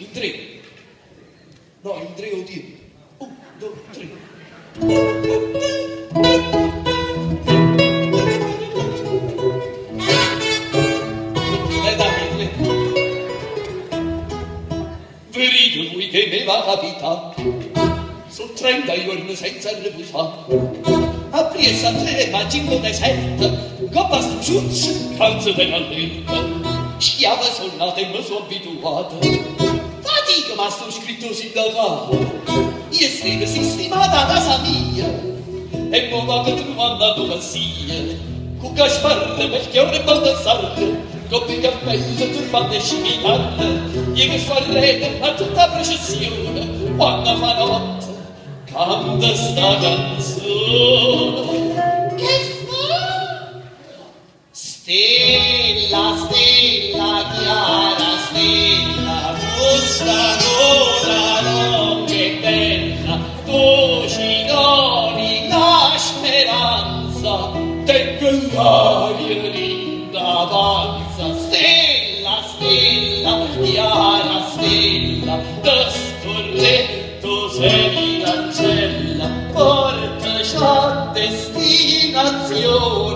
in tre. No, in tre, o diem. Un, due, tre. Un, due, tre. Un, due, tre. Un, due, tre. Le dami le. Veridurui che me va capita Sul trenta iorni senza repusar Apri e sal trepa cinque de sete Copa su suz, cante de l'alberto Schiava sonate, ma so abituata chamasse um escritorzinho galvão E a seguir assim se limada à casa minha Em modo continuando a melancia Com Gaspar Ramos que é o rapaz da sarda Com pica-peito a turma de chiminada E a toda a tutta Quando a farote canta esta canção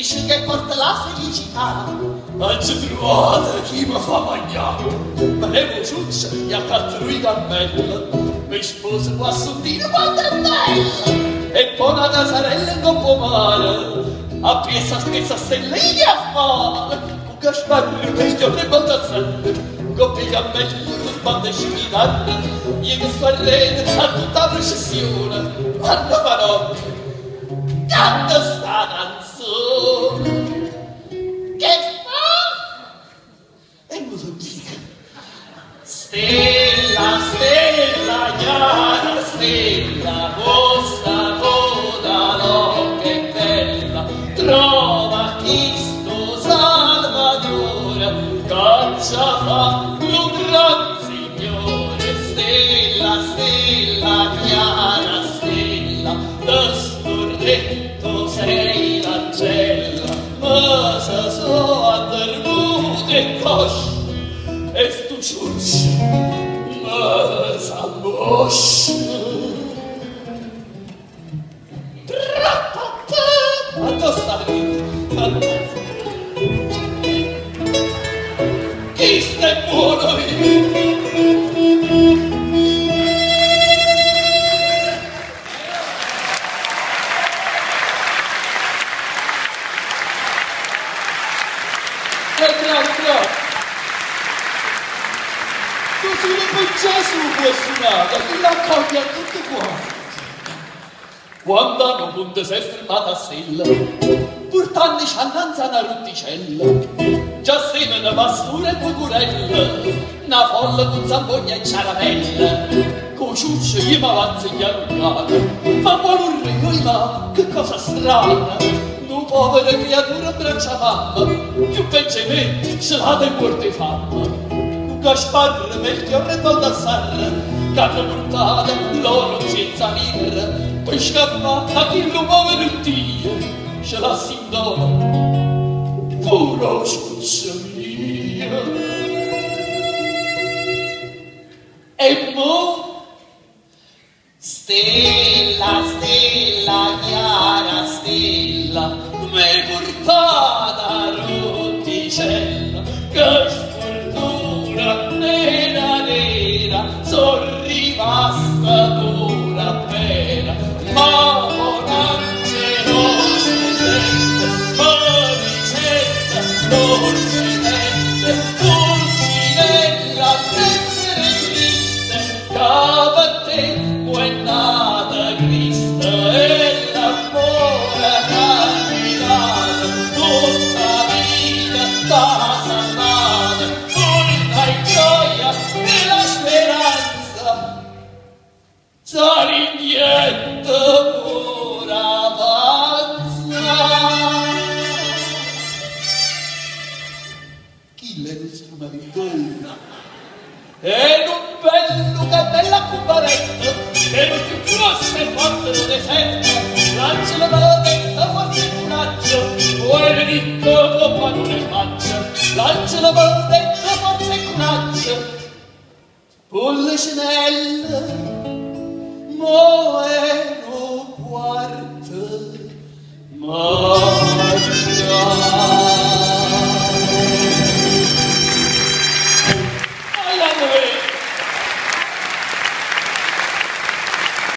felici é che porta la felicità, anzi trovate chi mi fa mangiare. Ma le vociucce e a cattrui cammella, mi sposa qua sottile quanto è bella, e poi una sorella dopo male, a piesa stessa se e a fare, un gasparro che io ne vado sempre, un coppia cammello con bandescini e io che sparrete a tutta la processione, quando farò, quando stanno Oxe. Così non per Gesù può suonare, chi raccoglie a tutti quanti. Quando hanno punto si è fermata a sella, portando ci annanza una rutticella, già seme una pastura e due curelle, una folla con zampogna e ciaramella, con ciuccio gli malazzi gli arrugnati, ma poi un rego ma che cosa strana, non povera creatura abbraccia mamma, più peggio me ce l'ha dei morti fama. Gaspar, Melchior e Baldassar, Carlo Montale, loro senza mir, poi scappata chi lo muove l'uttio, ce la si dono, puro scuzzo mio. E mo, stella, his head.